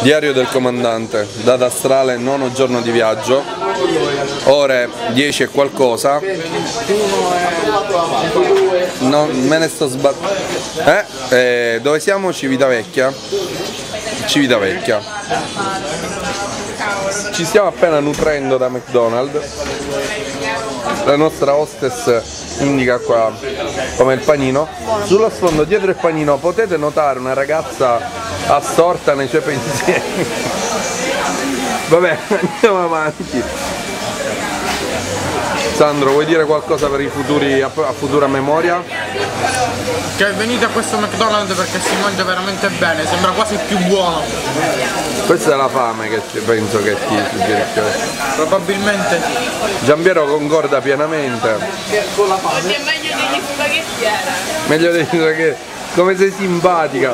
Diario del comandante, data astrale, nono giorno di viaggio, ore 10 e qualcosa. No, me ne sto sbattendo. Eh? eh? Dove siamo? Civitavecchia? Civitavecchia. Ci stiamo appena nutrendo da McDonald's. La nostra hostess indica qua come il panino. Sullo sfondo dietro il panino potete notare una ragazza assorta nei suoi pensieri. Vabbè, andiamo avanti. Sandro, vuoi dire qualcosa per i futuri, a, futura memoria? Che venite a questo McDonald's perché si mangia veramente bene, sembra quasi più buono. Questa è la fame che penso che ti suggerisce. Probabilmente sì. Giampiero concorda pienamente. Con la fame. È meglio degli spaghetti era. Meglio degli spaghetti. Come sei simpatica.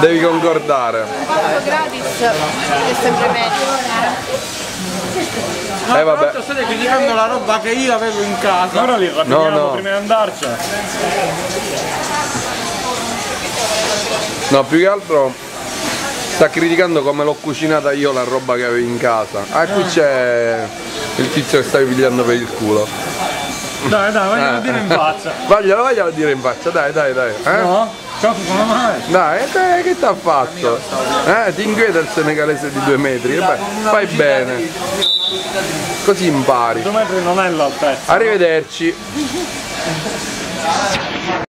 Devi concordare. gratis è sempre meglio. No, eh vabbè. state criticando la roba che io avevo in casa. Ora li raffiniamo no, no. prima di andarcene. No, più che altro sta criticando come l'ho cucinata io la roba che avevo in casa. Ah, qui c'è il tizio che stavi pigliando per il culo. Dai, dai, vaglielo eh. dire in faccia. Vaglielo, vaglielo dire in faccia, dai, dai, dai. Eh? No? Come mai? Dai, dai che ti ha fatto? Eh, ti inquieta il senegalese di due metri? Beh, fai bene. Così impari. Due metri non è l'altezza. Arrivederci.